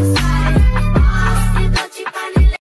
Bye.